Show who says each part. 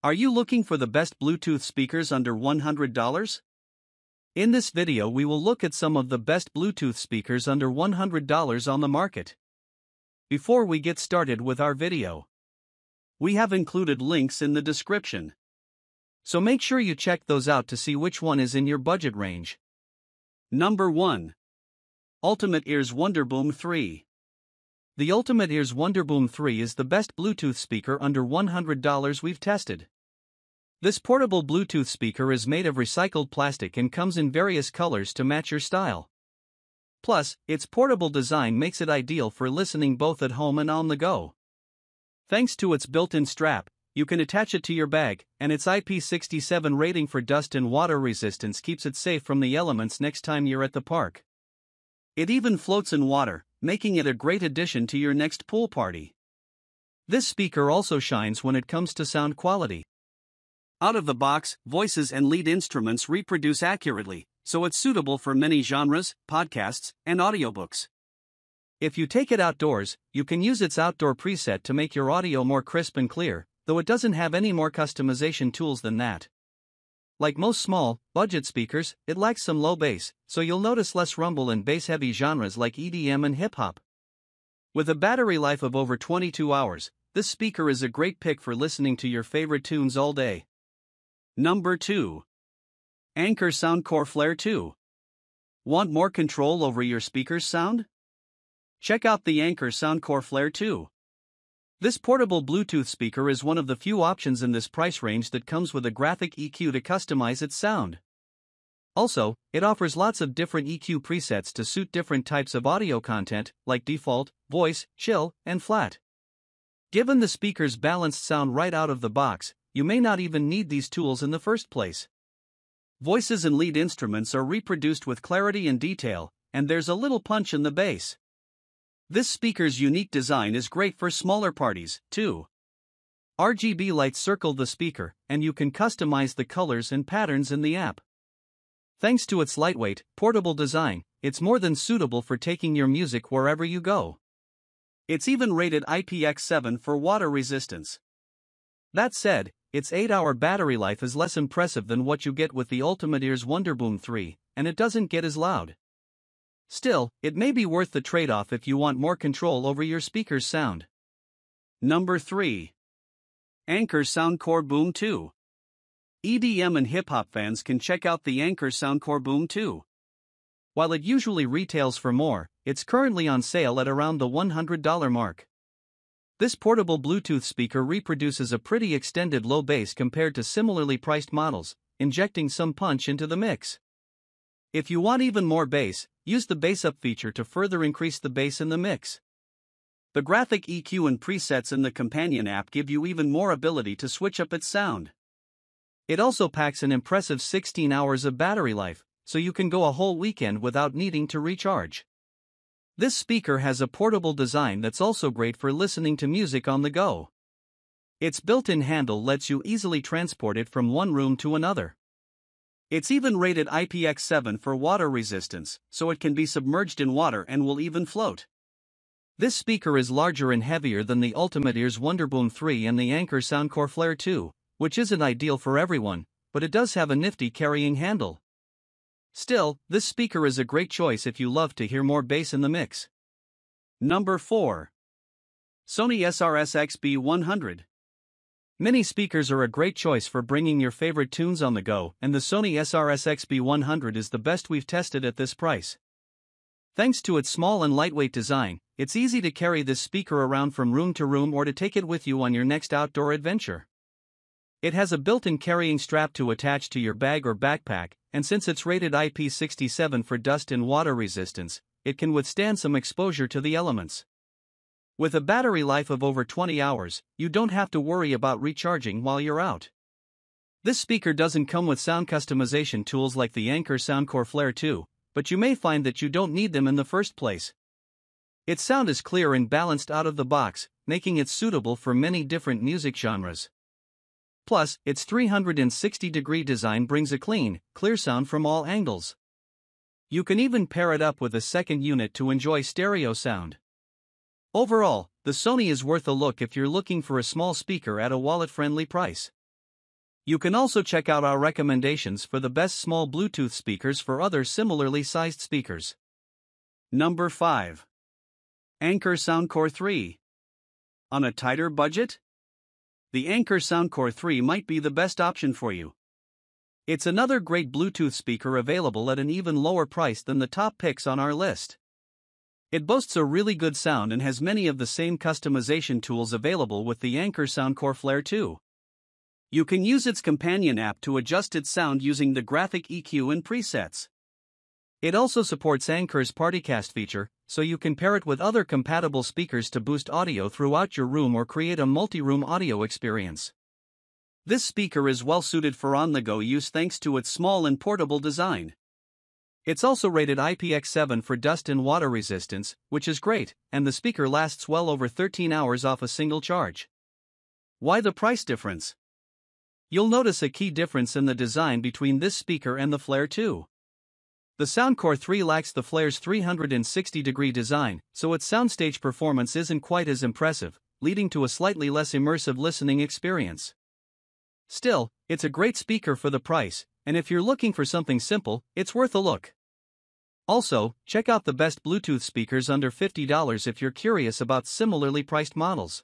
Speaker 1: Are you looking for the best Bluetooth speakers under $100? In this video, we will look at some of the best Bluetooth speakers under $100 on the market. Before we get started with our video, we have included links in the description. So make sure you check those out to see which one is in your budget range. Number 1 Ultimate Ears Wonderboom 3 the Ultimate Ears Wonderboom 3 is the best Bluetooth speaker under $100 we've tested. This portable Bluetooth speaker is made of recycled plastic and comes in various colors to match your style. Plus, its portable design makes it ideal for listening both at home and on the go. Thanks to its built in strap, you can attach it to your bag, and its IP67 rating for dust and water resistance keeps it safe from the elements next time you're at the park. It even floats in water, making it a great addition to your next pool party. This speaker also shines when it comes to sound quality. Out of the box, voices and lead instruments reproduce accurately, so it's suitable for many genres, podcasts, and audiobooks. If you take it outdoors, you can use its outdoor preset to make your audio more crisp and clear, though it doesn't have any more customization tools than that. Like most small, budget speakers, it lacks some low bass, so you'll notice less rumble in bass heavy genres like EDM and hip hop. With a battery life of over 22 hours, this speaker is a great pick for listening to your favorite tunes all day. Number 2 Anker Soundcore Flare 2. Want more control over your speaker's sound? Check out the Anker Soundcore Flare 2. This portable Bluetooth speaker is one of the few options in this price range that comes with a graphic EQ to customize its sound. Also, it offers lots of different EQ presets to suit different types of audio content, like default, voice, chill, and flat. Given the speaker's balanced sound right out of the box, you may not even need these tools in the first place. Voices and lead instruments are reproduced with clarity and detail, and there's a little punch in the bass. This speaker's unique design is great for smaller parties, too. RGB lights circle the speaker, and you can customize the colors and patterns in the app. Thanks to its lightweight, portable design, it's more than suitable for taking your music wherever you go. It's even rated IPX7 for water resistance. That said, its 8 hour battery life is less impressive than what you get with the Ultimate Ears Wonderboom 3, and it doesn't get as loud. Still, it may be worth the trade off if you want more control over your speaker's sound. Number 3. Anker Soundcore Boom 2. EDM and hip hop fans can check out the Anker Soundcore Boom 2. While it usually retails for more, it's currently on sale at around the $100 mark. This portable Bluetooth speaker reproduces a pretty extended low bass compared to similarly priced models, injecting some punch into the mix. If you want even more bass, use the bass up feature to further increase the bass in the mix. The graphic EQ and presets in the companion app give you even more ability to switch up its sound. It also packs an impressive 16 hours of battery life, so you can go a whole weekend without needing to recharge. This speaker has a portable design that's also great for listening to music on the go. Its built in handle lets you easily transport it from one room to another. It's even rated IPX7 for water resistance, so it can be submerged in water and will even float. This speaker is larger and heavier than the Ultimate Ears Wonderboom 3 and the Anker Soundcore Flare 2, which isn't ideal for everyone, but it does have a nifty carrying handle. Still, this speaker is a great choice if you love to hear more bass in the mix. Number 4. Sony SRS XB100. Mini speakers are a great choice for bringing your favorite tunes on the go, and the Sony SRS XB100 is the best we've tested at this price. Thanks to its small and lightweight design, it's easy to carry this speaker around from room to room or to take it with you on your next outdoor adventure. It has a built in carrying strap to attach to your bag or backpack, and since it's rated IP67 for dust and water resistance, it can withstand some exposure to the elements. With a battery life of over 20 hours, you don't have to worry about recharging while you're out. This speaker doesn't come with sound customization tools like the Anker Soundcore Flare 2, but you may find that you don't need them in the first place. Its sound is clear and balanced out of the box, making it suitable for many different music genres. Plus, its 360 degree design brings a clean, clear sound from all angles. You can even pair it up with a second unit to enjoy stereo sound. Overall, the Sony is worth a look if you're looking for a small speaker at a wallet friendly price. You can also check out our recommendations for the best small Bluetooth speakers for other similarly sized speakers. Number 5. Anker Soundcore 3. On a tighter budget? The Anker Soundcore 3 might be the best option for you. It's another great Bluetooth speaker available at an even lower price than the top picks on our list. It boasts a really good sound and has many of the same customization tools available with the Anker Soundcore Flare 2. You can use its companion app to adjust its sound using the graphic EQ and presets. It also supports Anker's PartyCast feature, so you can pair it with other compatible speakers to boost audio throughout your room or create a multi room audio experience. This speaker is well suited for on the go use thanks to its small and portable design. It's also rated IPX7 for dust and water resistance, which is great, and the speaker lasts well over 13 hours off a single charge. Why the price difference? You'll notice a key difference in the design between this speaker and the Flare 2. The Soundcore 3 lacks the Flare's 360 degree design, so its soundstage performance isn't quite as impressive, leading to a slightly less immersive listening experience. Still, it's a great speaker for the price, and if you're looking for something simple, it's worth a look. Also, check out the best Bluetooth speakers under $50 if you're curious about similarly priced models.